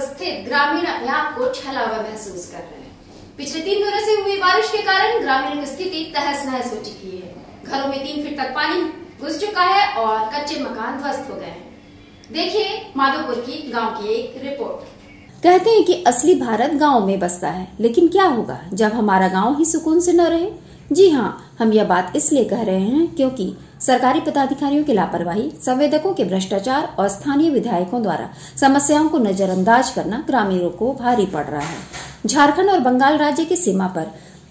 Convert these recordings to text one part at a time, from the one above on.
स्थित ग्रामीण अपने आप को छला हुआ महसूस कर रहे हैं। पिछले तीन दिनों से हुई बारिश के कारण ग्रामीणों की स्थिति तहस नहस हो चुकी है। घरों में तीन फीट तक पानी घुस चुका है और कच्चे मकान ध्वस्त हो गए हैं। देखिए माधोपुर की गाँव की एक रिपोर्ट। कहते हैं कि असली भारत गाँव में बसता है, लेकिन क्या होगा जब हमारा गाँव ही सुकून से न रहे? जी हाँ हम यह बात इसलिए कह रहे हैं क्योंकि सरकारी पदाधिकारियों की लापरवाही, संवेदकों के भ्रष्टाचार और स्थानीय विधायकों द्वारा समस्याओं को नजरअंदाज करना ग्रामीणों को भारी पड़ रहा है। झारखंड और बंगाल राज्य की सीमा पर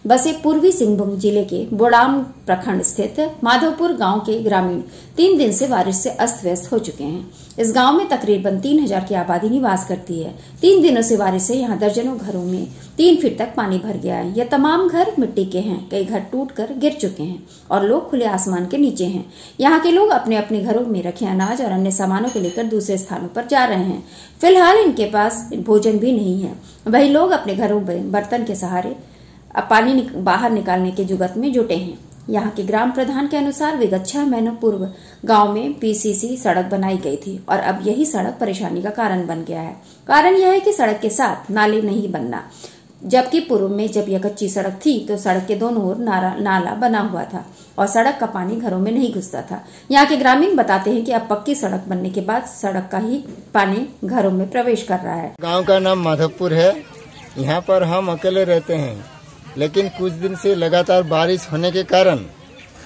बसे पूर्वी सिंहभूम ज़िले के बोडाम प्रखंड स्थित माधवपुर गाँव के ग्रामीण तीन दिन से बारिश से अस्त व्यस्त हो चुके हैं। इस गाँव में तकरीबन तीन हज़ार की आबादी निवास करती है। तीन दिनों से बारिश से यहाँ दर्जनों घरों में तीन फीट तक पानी भर गया है। यह तमाम घर मिट्टी के हैं। कई घर टूट कर गिर चुके हैं और लोग खुले आसमान के नीचे हैं। यहाँ के लोग अपने अपने घरों में रखे अनाज और अन्य सामानों को लेकर दूसरे स्थानों पर जा रहे हैं। फ़िलहाल इनके पास भोजन भी नहीं है। वही लोग अपने घरों में बर्तन के सहारे पानी निक, बाहर निकालने के जुगत में जुटे हैं। यहाँ के ग्राम प्रधान के अनुसार विगत छह महीनों पूर्व गाँव में पीसीसी सड़क बनाई गई थी और अब यही सड़क परेशानी का कारण बन गया है। कारण यह है कि सड़क के साथ नाले नहीं बनना। जबकि पूर्व में जब यह कच्ची सड़क थी तो सड़क के दोनों ओर नाला बना हुआ था और सड़क का पानी घरों में नहीं घुसता था। यहाँ के ग्रामीण बताते हैं कि अब पक्की सड़क बनने के बाद सड़क का ही पानी घरों में प्रवेश कर रहा है। गाँव का नाम माधवपुर है। यहाँ पर हम अकेले रहते हैं। लेकिन कुछ दिन से लगातार बारिश होने के कारण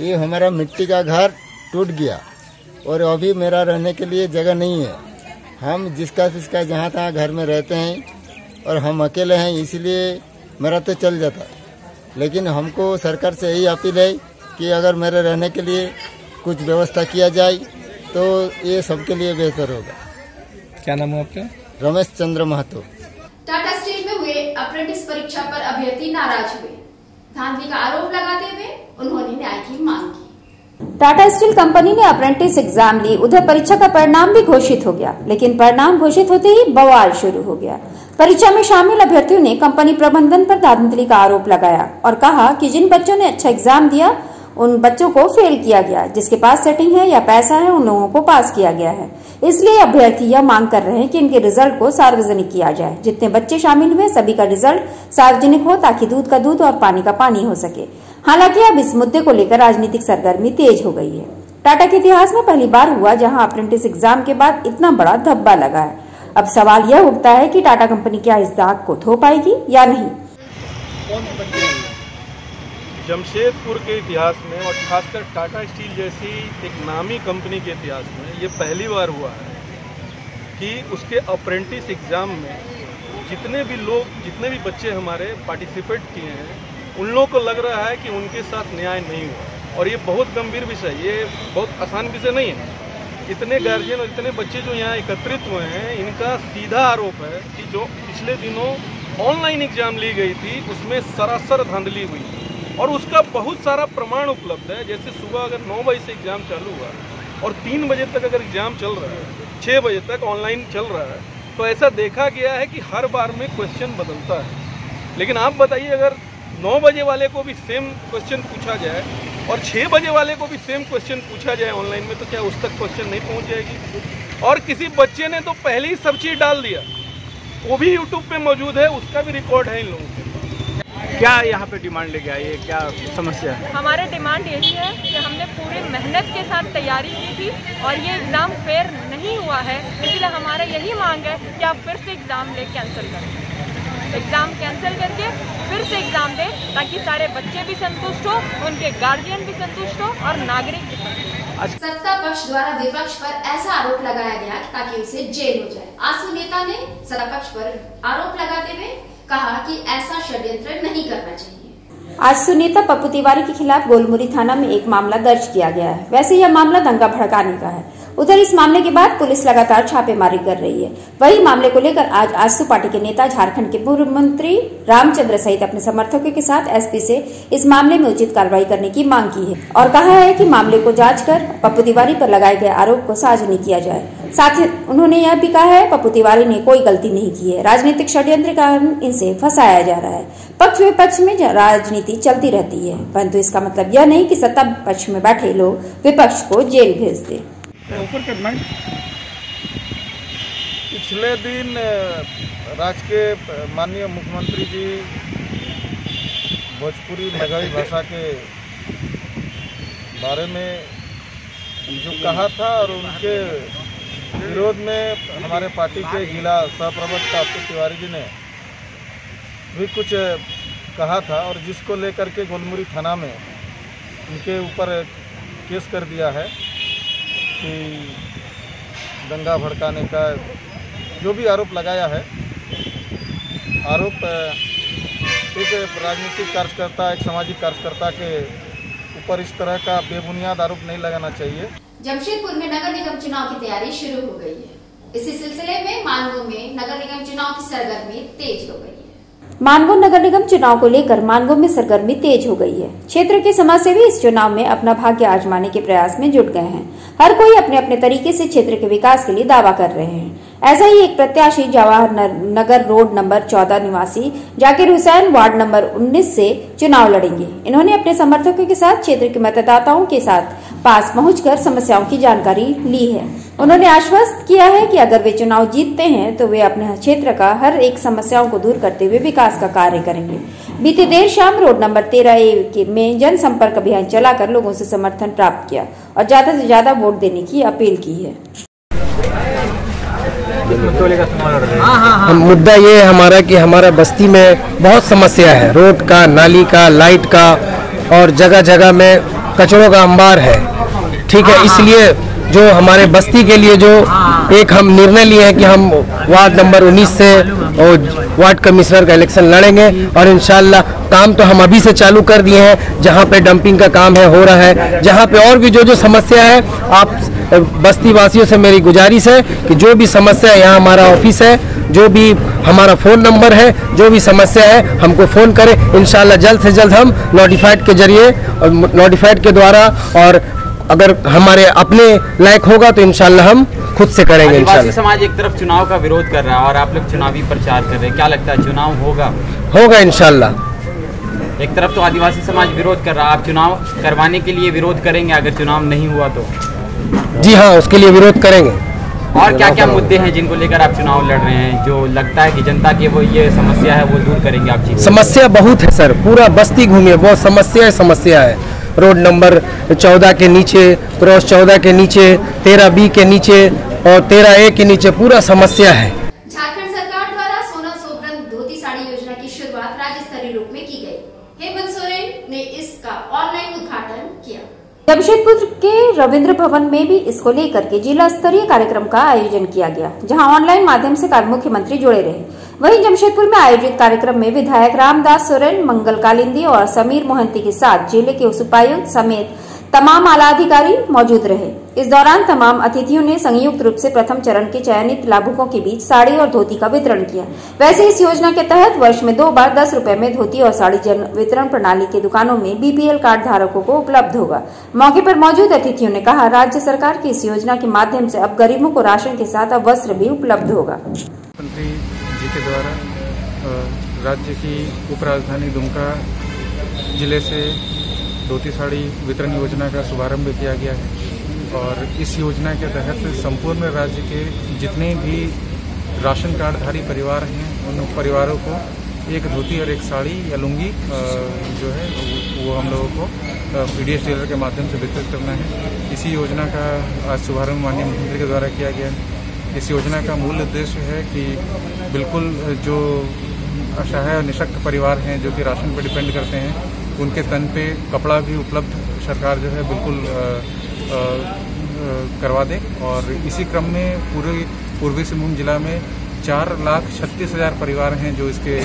ये हमारा मिट्टी का घर टूट गया और अभी मेरा रहने के लिए जगह नहीं है। हम जिसका जिसका जहाँ तहाँ घर में रहते हैं और हम अकेले हैं इसलिए मेरा तो चल जाता। लेकिन हमको सरकार से यही अपील है कि अगर मेरे रहने के लिए कुछ व्यवस्था किया जाए तो ये सबके लिए बेहतर होगा। क्या नाम है आपका? रमेश चंद्र महतो। टाटा स्टील में हुए अप्रेंटिस परीक्षा पर अभ्यर्थी नाराज़ हुए। धांधली का आरोप लगाते हुए उन्होंने न्याय की मांग की। टाटा स्टील कंपनी ने अप्रेंटिस एग्ज़ाम ली। उधर परीक्षा का परिणाम भी घोषित हो गया, लेकिन परिणाम घोषित होते ही बवाल शुरू हो गया। परीक्षा में शामिल अभ्यर्थियों ने कंपनी प्रबंधन पर धांधली का आरोप लगाया और कहा कि जिन बच्चों ने अच्छा एग्ज़ाम दिया उन बच्चों को फेल किया गया, जिसके पास सेटिंग है या पैसा है, उन लोगों को पास किया गया है। इसलिए अभ्यर्थी यह मांग कर रहे हैं कि इनके रिज़ल्ट को सार्वजनिक किया जाए। जितने बच्चे शामिल हुए, सभी का रिज़ल्ट सार्वजनिक हो, ताकि दूध का दूध और पानी का पानी हो सके। हालाँकि अब इस मुद्दे को लेकर राजनीतिक सरगर्मी तेज हो गई है। टाटा के इतिहास में पहली बार हुआ, जहाँ अप्रेंटिस एग्ज़ाम के बाद इतना बड़ा धब्बा लगा है। अब सवाल यह उठता है कि टाटा कंपनी क्या इस दाग को धो पाएगी या नहीं? जमशेदपुर के इतिहास में और खासकर टाटा स्टील जैसी एक नामी कंपनी के इतिहास में ये पहली बार हुआ है कि उसके अप्रेंटिस एग्ज़ाम में जितने भी लोग, जितने भी बच्चे हमारे पार्टिसिपेट किए हैं, उन लोगों को लग रहा है कि उनके साथ न्याय नहीं हुआ। और ये बहुत गंभीर विषय, ये बहुत आसान विषय नहीं है। इतने गार्जियन और इतने बच्चे जो यहाँ एकत्रित हुए हैं, इनका सीधा आरोप है कि जो पिछले दिनों ऑनलाइन एग्ज़ाम ली गई थी, उसमें सरासर धांधली हुई और उसका बहुत सारा प्रमाण उपलब्ध है। जैसे सुबह अगर नौ बजे से एग्ज़ाम चालू हुआ और तीन बजे तक अगर एग्ज़ाम चल रहा है छः बजे तक ऑनलाइन चल रहा है तो ऐसा देखा गया है कि हर बार में क्वेश्चन बदलता है। लेकिन आप बताइए, अगर नौ बजे वाले को भी सेम क्वेश्चन पूछा जाए और छः बजे वाले को भी सेम क्वेश्चन पूछा जाए ऑनलाइन में तो क्या उस तक क्वेश्चन नहीं पहुँच जाएगी? और किसी बच्चे ने तो पहले ही सब चीज़ डाल दिया, वो भी यूट्यूब पे मौजूद है, उसका भी रिकॉर्ड है इन लोगों के क्या यहाँ पे डिमांड लेके आई है? क्या समस्या है? हमारे डिमांड यही है कि हमने पूरी मेहनत के साथ तैयारी की थी और ये एग्ज़ाम फेयर नहीं हुआ है। इसलिए हमारा यही मांग है कि आप फिर से एग्ज़ाम ले कैंसिल करें। एग्ज़ाम कैंसिल करके फिर से एग्ज़ाम दें ताकि सारे बच्चे भी संतुष्ट हो उनके गार्जियन भी संतुष्ट हो और नागरिक भी संतुष्ट सत्ता पक्ष द्वारा विपक्ष पर ऐसा आरोप लगाया गया ताकि उसे जेल हो जाए। आसू नेता ने सत्ता पक्ष पर आरोप लगाते हुए कहा कि ऐसा षड्यंत्र नहीं करना चाहिए। आज सुनेता पप्पू तिवारी के खिलाफ गोलमुरी थाना में एक मामला दर्ज किया गया है। वैसे यह मामला दंगा भड़काने का है। उधर इस मामले के बाद पुलिस लगातार छापेमारी कर रही है। वही मामले को लेकर आज आजसू पार्टी के नेता, झारखंड के पूर्व मंत्री रामचंद्र सहित अपने समर्थकों के साथ एसपी से इस मामले में उचित कार्रवाई करने की मांग की है और कहा है कि मामले को जाँच कर पप्पू तिवारी पर लगाए गए आरोप को सार्वजनिक किया जाए। साथ ही उन्होंने यह भी कहा है, पप्पू तिवारी ने कोई गलती नहीं की है। राजनीतिक षड्यंत्र कारण इनसे फंसाया जा रहा है। पक्ष विपक्ष में राजनीति चलती रहती है, परंतु इसका मतलब यह नहीं कि सत्ता पक्ष में बैठे लोग विपक्ष को जेल भेज दे। पिछले दिन राज्य के माननीय मुख्यमंत्री जी भोजपुरी मगही भाषा के बारे में जो कहा था और उनके विरोध में हमारे पार्टी के जिला सह प्रवक्ता अतुल तिवारी जी ने भी कुछ कहा था और जिसको लेकर के गोलमुरी थाना में उनके ऊपर केस कर दिया है कि दंगा भड़काने का जो भी आरोप लगाया है, आरोप एक राजनीतिक कार्यकर्ता, एक सामाजिक कार्यकर्ता के ऊपर इस तरह का बेबुनियाद आरोप नहीं लगाना चाहिए। जमशेदपुर में नगर निगम चुनाव की तैयारी शुरू हो गई है। इसी सिलसिले में मानगो में नगर निगम चुनाव की सरगर्मी तेज हो गई मानगो नगर निगम चुनाव को लेकर मानगो में सरगर्मी तेज हो गई है। क्षेत्र के समाजसेवी इस चुनाव में अपना भाग्य आजमाने के प्रयास में जुट गए हैं। हर कोई अपने अपने तरीके से क्षेत्र के विकास के लिए दावा कर रहे हैं। ऐसा ही एक प्रत्याशी जवाहर नगर रोड नंबर 14 निवासी जाकिर हुसैन वार्ड नंबर 19 से चुनाव लड़ेंगे। इन्होंने अपने समर्थकों के साथ क्षेत्र के मतदाताओं के साथ पास पहुंचकर समस्याओं की जानकारी ली है। उन्होंने आश्वस्त किया है कि अगर वे चुनाव जीतते हैं तो वे अपने क्षेत्र का हर एक समस्याओं को दूर करते हुए विकास का कार्य करेंगे। बीती देर शाम रोड नंबर तेरह ए में जनसंपर्क अभियान चलाकर लोगों से समर्थन प्राप्त किया और ज़्यादा से ज़्यादा वोट देने की अपील की है। हम मुद्दा ये है हमारा कि हमारा बस्ती में बहुत समस्या है। रोड का, नाली का, लाइट का और जगह जगह में कचरों का अंबार है। ठीक है इसलिए जो हमारे बस्ती के लिए जो एक हम निर्णय लिए हैं कि हम वार्ड नंबर 19 से और वार्ड कमिश्नर का इलेक्शन लड़ेंगे और इंशाल्लाह काम तो हम अभी से चालू कर दिए हैं जहाँ पे डंपिंग का काम है हो रहा है। जहाँ पे और भी जो जो समस्या है आप बस्ती वासियों से मेरी गुजारिश है कि जो भी समस्या है यहाँ हमारा ऑफ़िस है जो भी हमारा फ़ोन नंबर है जो भी समस्या है हमको फ़ोन करें। इंशाल्लाह जल्द से जल्द हम नोटिफाइड के ज़रिए और नोटिफाइड के द्वारा और अगर हमारे अपने लायक होगा तो इंशाल्लाह हम खुद से करेंगे आदिवासी इंशाल्लाह। समाज एक तरफ़ चुनाव का विरोध कर रहा है और आप लोग चुनावी प्रचार कर रहे हैं। क्या लगता है चुनाव होगा? होगा इंशाल्लाह। एक तरफ़ तो आदिवासी समाज विरोध कर रहा है। आप चुनाव करवाने के लिए विरोध करेंगे? अगर चुनाव नहीं हुआ तो? जी हाँ उसके लिए विरोध करेंगे। और क्या क्या मुद्दे हैं जिनको लेकर आप चुनाव लड़ रहे हैं? जो लगता है कि जनता की वो ये समस्या है वो दूर करेंगे आप जी समस्या बहुत है सर। पूरा बस्ती घूमिए बहुत समस्या है समस्या है। रोड नंबर चौदह के नीचे क्रॉस चौदह के नीचे तेरह बी के नीचे और तेरह ए के नीचे पूरा समस्या है। झारखंड सरकार द्वारा सोना सोबरन धोती साड़ी योजना की शुरुआत राज्य स्तरीय रूप में की गई। हेमंत सोरेन ने इसका ऑनलाइन उद्घाटन किया। जमशेदपुर के रविंद्र भवन में भी इसको लेकर के जिला स्तरीय कार्यक्रम का आयोजन किया गया जहाँ ऑनलाइन माध्यम से कार्य मुख्यमंत्री जुड़े रहे। वहीं जमशेदपुर में आयोजित कार्यक्रम में विधायक रामदास सोरेन, मंगल कालिंदी और समीर मोहंती के साथ ज़िले के उपायुक्त समेत तमाम आला अधिकारी मौजूद रहे। इस दौरान तमाम अतिथियों ने संयुक्त रूप से प्रथम चरण के चयनित लाभुकों के बीच साड़ी और धोती का वितरण किया। वैसे इस योजना के तहत वर्ष में दो बार दस रूपए में धोती और साड़ी जन वितरण प्रणाली के दुकानों में बीपीएल कार्ड धारकों को उपलब्ध होगा। मौके पर मौजूद अतिथियों ने कहा, राज्य सरकार की इस योजना के माध्यम से अब गरीबों को राशन के साथ अब वस्त्र भी उपलब्ध होगा। जी के द्वारा राज्य की उपराजधानी दुमका ज़िले से धोती साड़ी वितरण योजना का शुभारंभ किया गया है। और इस योजना के तहत संपूर्ण राज्य के जितने भी राशन कार्डधारी परिवार हैं, उन परिवारों को एक धोती और एक साड़ी या लुंगी जो है, वो- हम लोगों को पी डी डीलर के माध्यम से वितरित करना है। इसी योजना का आज शुभारंभ माननीय मुख्यमंत्री के द्वारा किया गया है। इस योजना का मूल उद्देश्य है कि बिल्कुल जो असहाय और निशक्त परिवार हैं जो कि राशन पर डिपेंड करते हैं उनके तन पे कपड़ा भी उपलब्ध सरकार जो है बिल्कुल अ, अ, अ, करवा दे। और इसी क्रम में पूरे पूर्वी सिंहभूम जिला में चार लाख छत्तीस हज़ार परिवार हैं जो इसके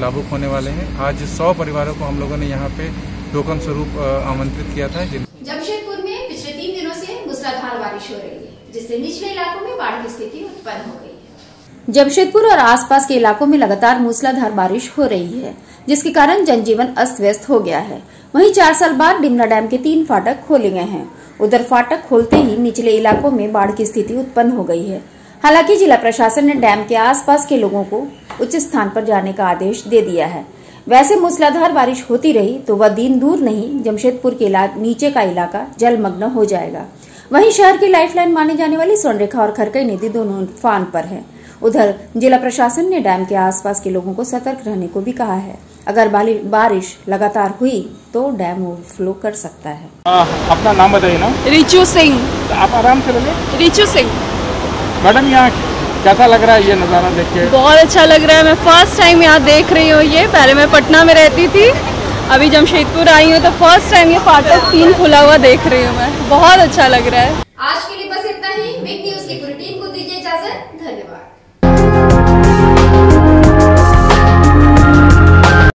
लाभुक होने वाले हैं। आज सौ परिवारों को हम लोगों ने यहाँ पे टोकन स्वरूप आमंत्रित किया था जमशेदपुर में पिछले तीन दिनों से मूसलाधार बारिश हो रही है जिससे निचले इलाकों में बाढ़ की स्थिति उत्पन्न हो गई। जमशेदपुर और आसपास के इलाकों में लगातार मूसलाधार बारिश हो रही है, जिसके कारण जनजीवन अस्त व्यस्त हो गया है। वहीं चार साल बाद डिमना डैम के तीन फाटक खोले गए हैं। उधर फाटक खोलते ही निचले इलाकों में बाढ़ की स्थिति उत्पन्न हो गई है। हालाँकि जिला प्रशासन ने डैम के आसपास के लोगों को उच्च स्थान पर जाने का आदेश दे दिया है। वैसे मूसलाधार बारिश होती रही तो वह दिन दूर नहीं, जमशेदपुर के नीचे का इलाका जलमग्न हो जाएगा। वहीं शहर की लाइफलाइन माने जाने वाली स्वर्णरेखा और खरकई नदी दोनों फान पर है। उधर जिला प्रशासन ने डैम के आसपास के लोगों को सतर्क रहने को भी कहा है। अगर बारिश लगातार हुई तो डैम ओवरफ्लो कर सकता है। आ, अपना नाम बताइए ना। रिचू सिंह। आप आराम से बोलिए। रिचू सिंह। मैडम यहाँ कैसा लग रहा है ये नज़ारा देख के? बहुत अच्छा लग रहा है। मैं फ़र्स्ट टाइम यहाँ देख रही हूँ ये। पहले मैं पटना में रहती थी। अभी जमशेदपुर आई हूँ तो फ़र्स्ट टाइम ये फाटक तीन खुला हुआ देख रही हूँ मैं। बहुत अच्छा लग रहा है।